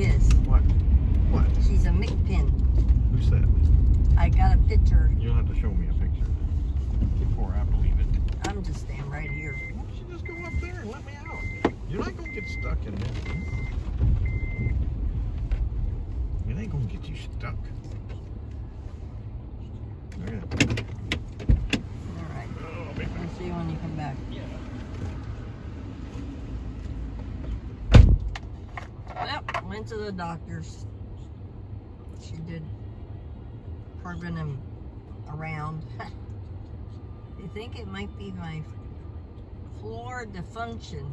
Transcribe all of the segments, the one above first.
is. What? What? She's a McPin. Who's that? I got a picture. You'll have to show me a picture before I believe it. I'm just staying right here. Why don't you just go up there and let me out? You're not gonna get stuck in there. It ain't gonna get you stuck. Yeah. All right. Oh, I'll be back. I'll see you when you come back. Yep, went to the doctor's. She did carving him around. they think it might be my floor dysfunction.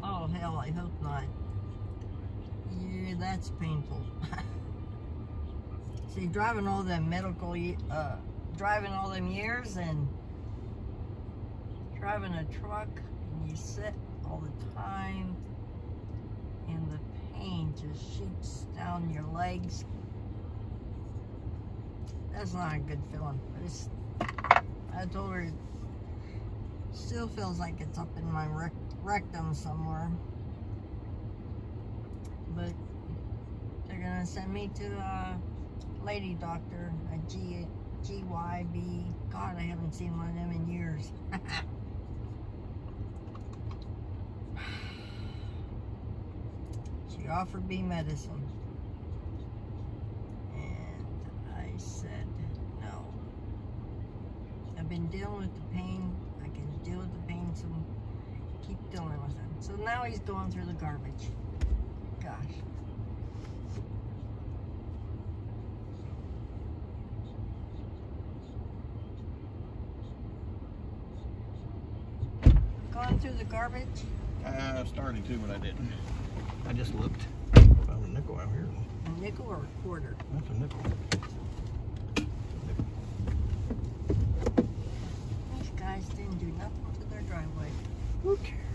Oh hell, I hope not. Yeah, that's painful. See, driving all them medical, uh, driving all them years and driving a truck and you sit all the time and the pain just shoots down your legs. That's not a good feeling. But it's, I told her it still feels like it's up in my rec- rectum somewhere. But they're gonna send me to a lady doctor, a G GYN. God, I haven't seen one of them in years. Offered me medicine. And I said no. I've been dealing with the pain. I can deal with the pain, so keep dealing with it. So now he's going through the garbage. Gosh. Going through the garbage? I started to, but I didn't. I just looked. Found a nickel out here. A nickel or a quarter? That's a nickel. These guys didn't do nothing to their driveway. Who cares?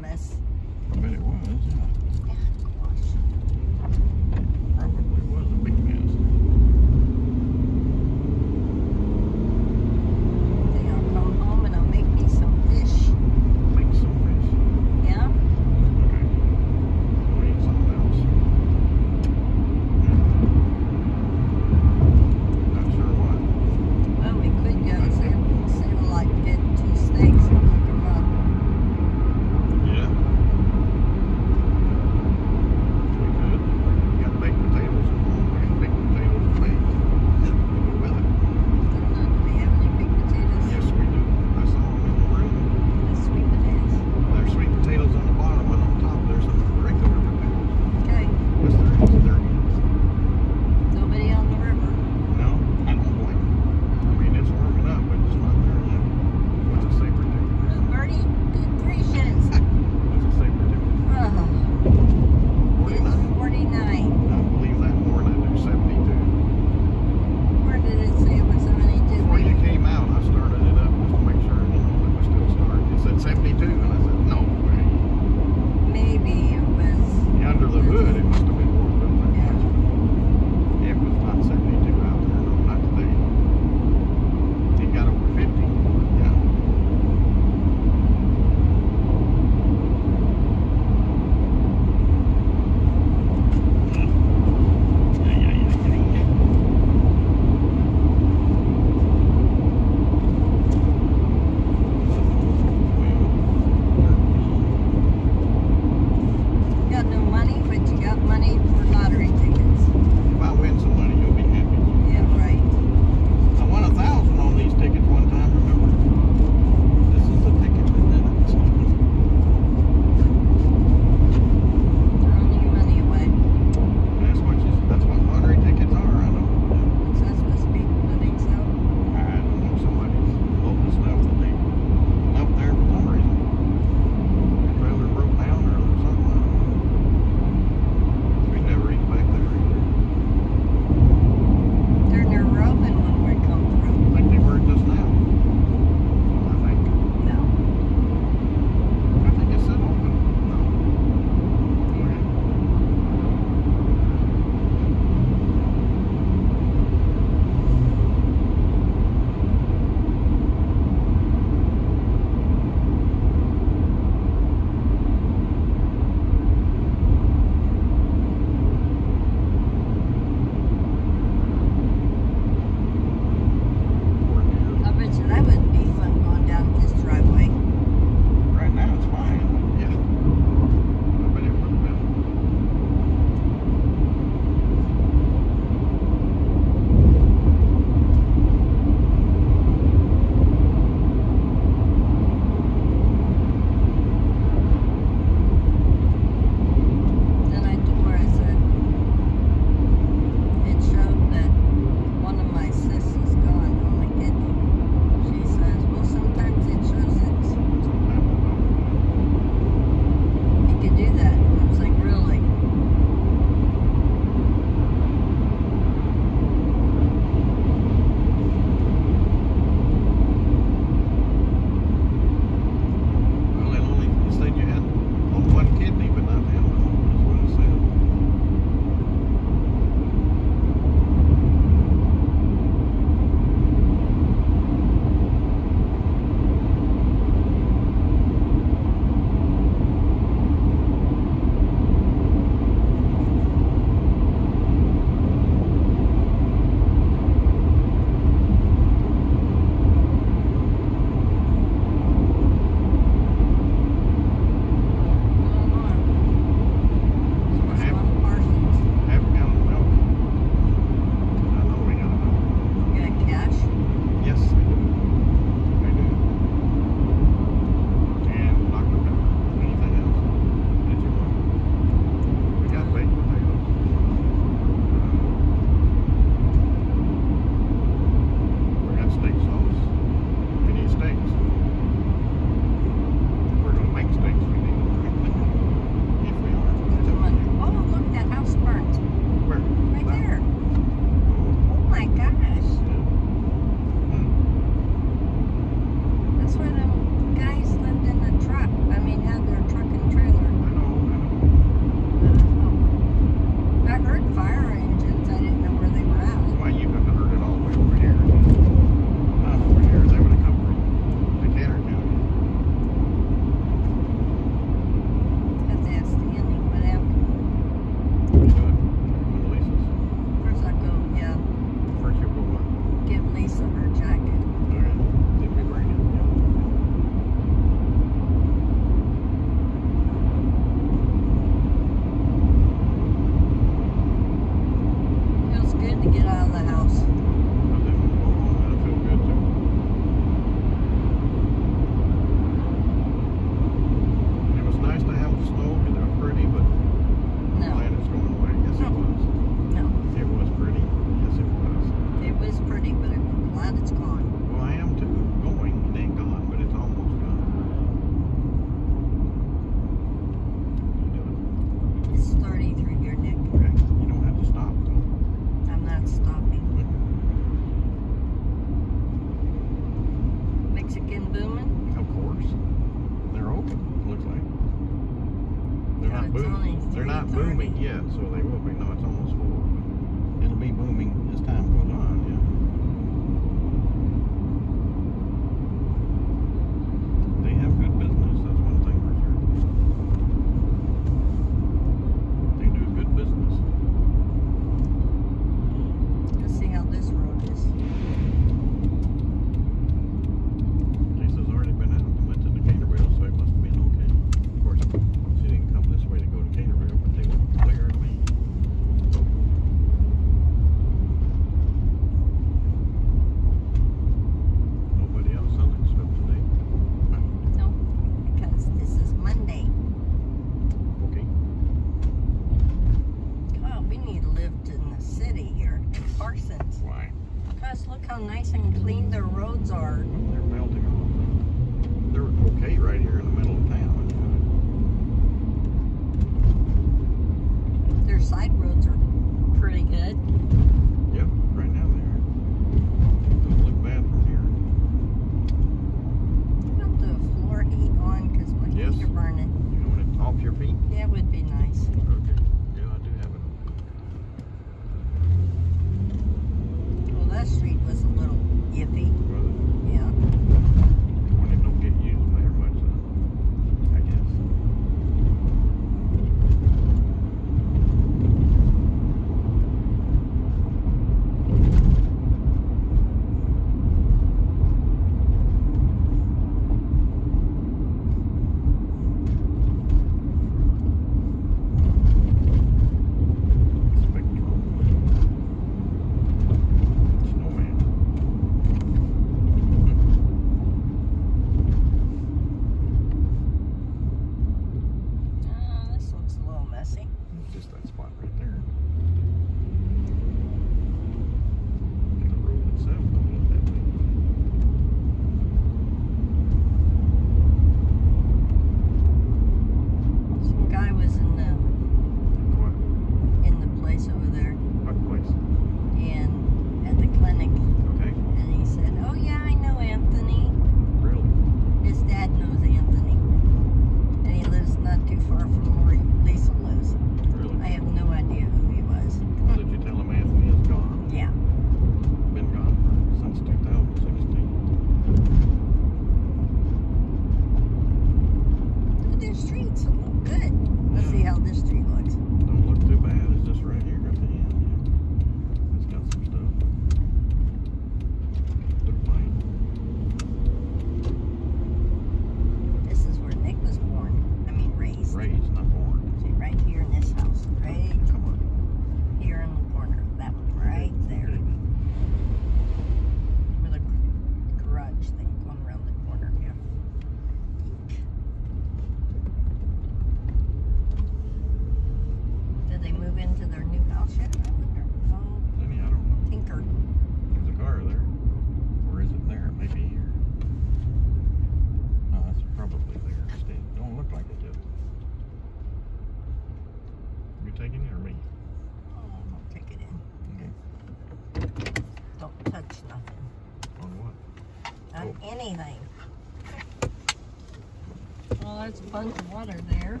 A bunch of water there.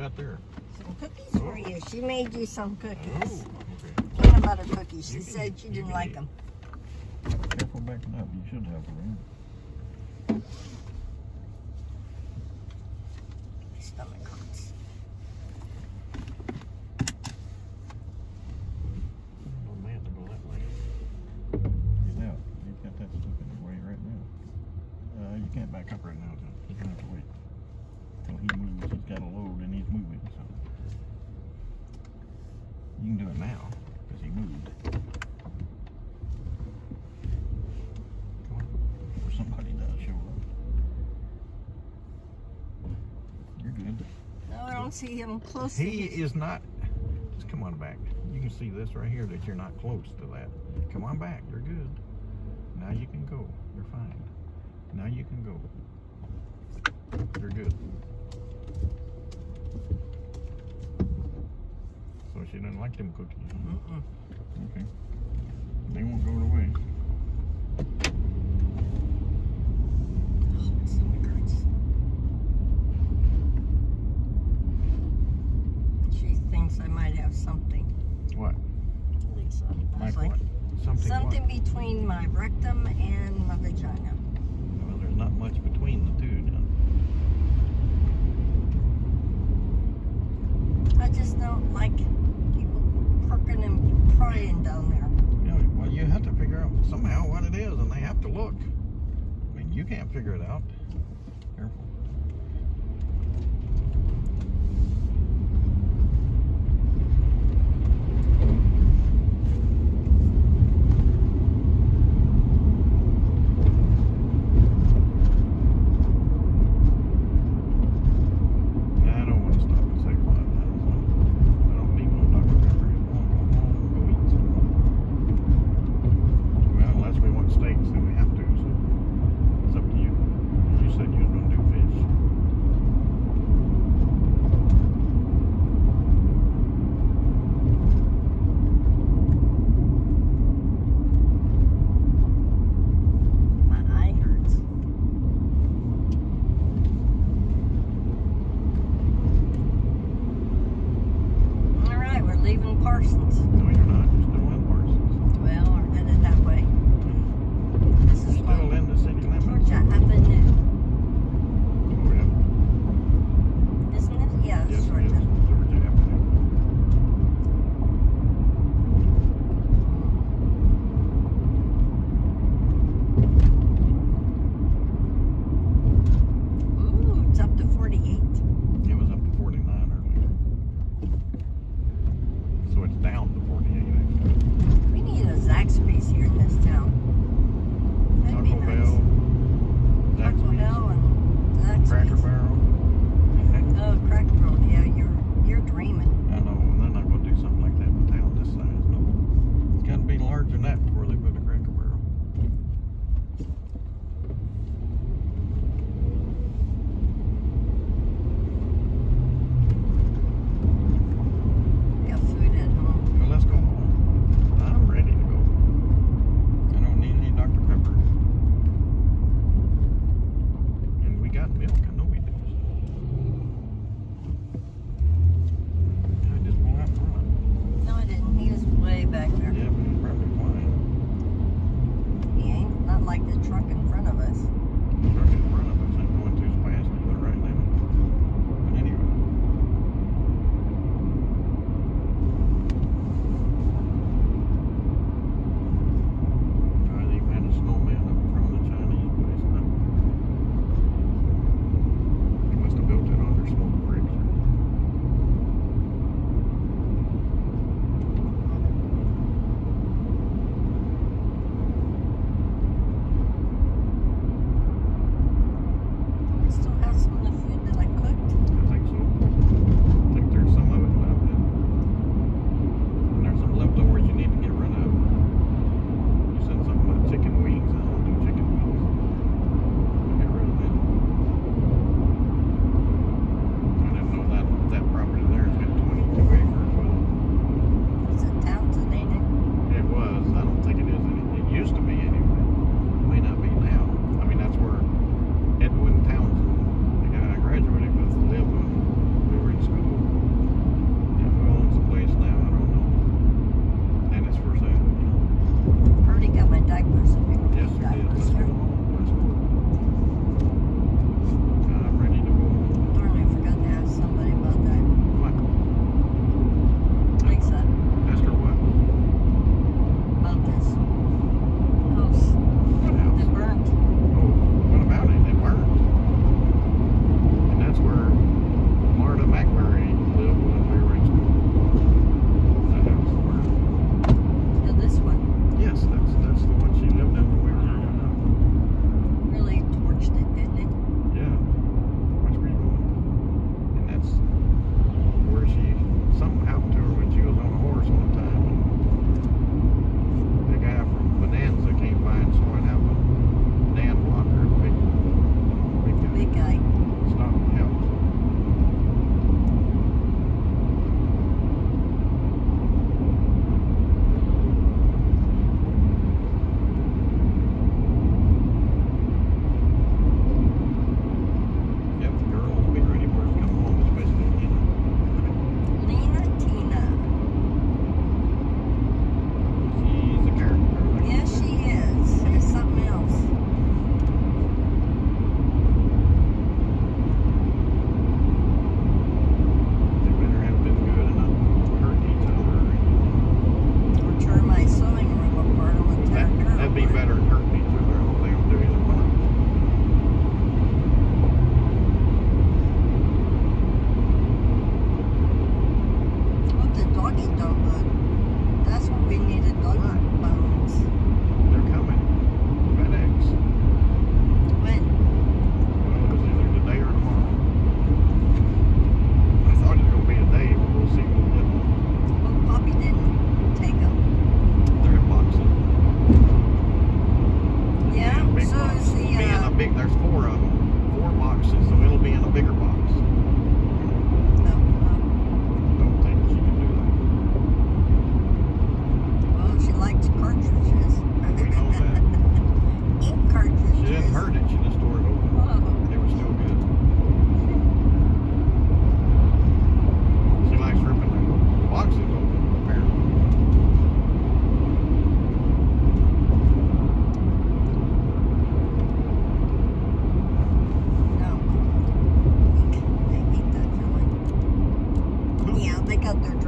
got there? Some cookies oh. for you. She made you some cookies. Oh, okay. Peanut butter cookies. She you said she didn't like them. Careful backing up. You should have room. He is not, just come on back. You can see this right here that you're not close to that. Come on back, you're good. Now you can go, you're fine. Now you can go. You're good. So she doesn't like them cookies. Uh -uh. Okay.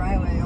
driveway.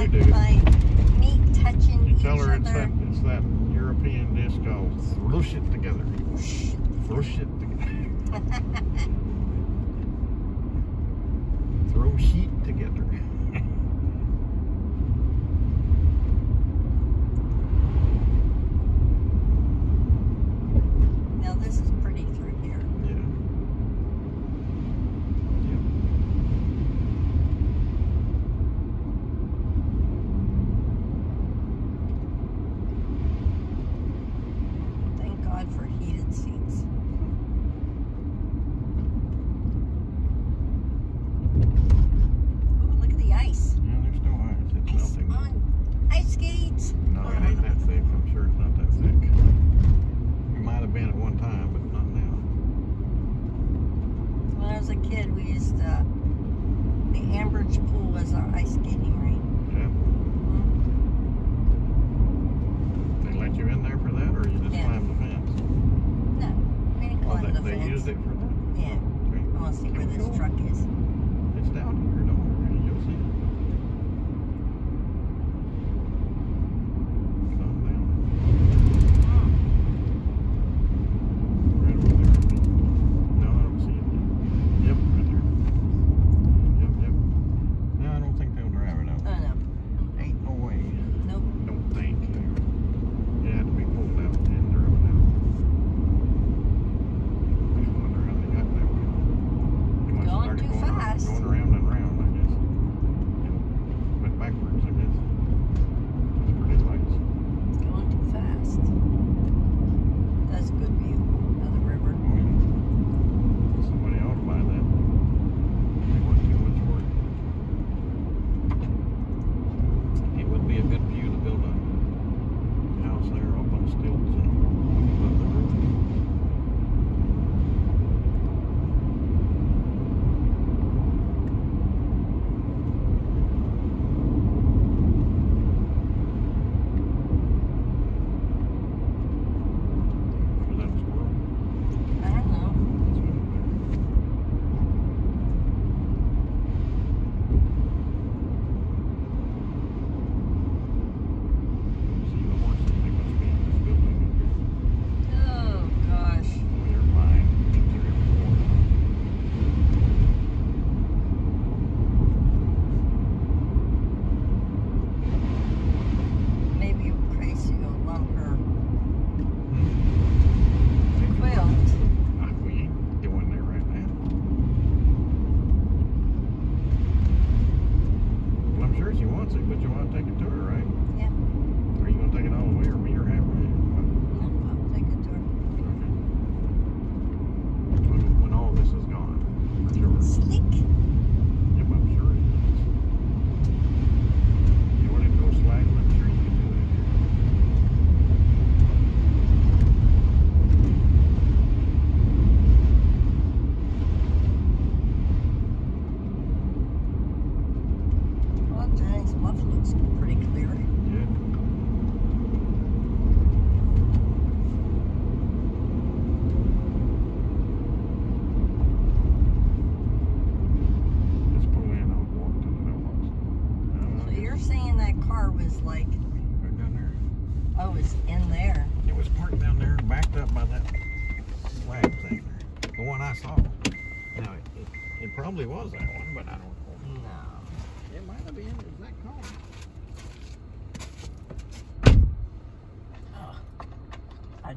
you do. Meat touching You tell her it's that, it's that European disco. Whoosh it together. Whoosh, it together. Throw heat together.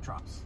drops.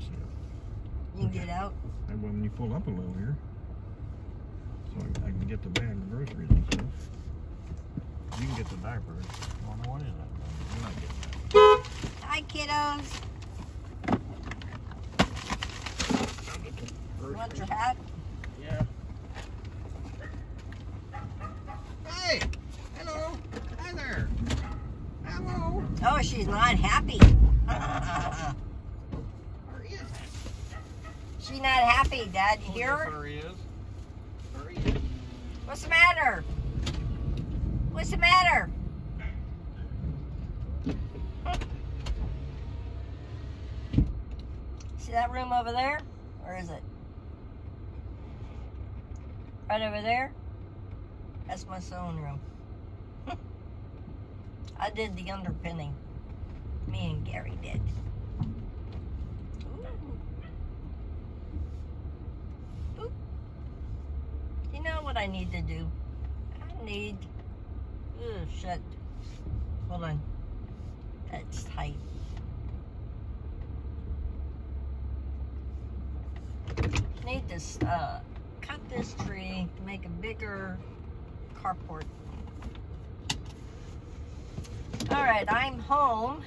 Yeah. You can get out. And when you pull up a little here, so I, I can get the bag of groceries and stuff. You can get the diapers. Oh, no, what is that? You're not getting that. Hi, kiddos. You want your hat? Yeah. Hey! Hello! Hi there! Hello! Oh, she's not happy. Where is she's not happy, Dad. You hear her? There he is. There he is. What's the matter? What's the matter? See that room over there? Or is it? Right over there? That's my sewing room. I did the underpinning. Me and Gary did. Ooh. Boop. You know what I need to do? I need. Ugh, shut. Hold on. That's tight. Need to uh, cut this tree to make a bigger carport. All right, I'm home.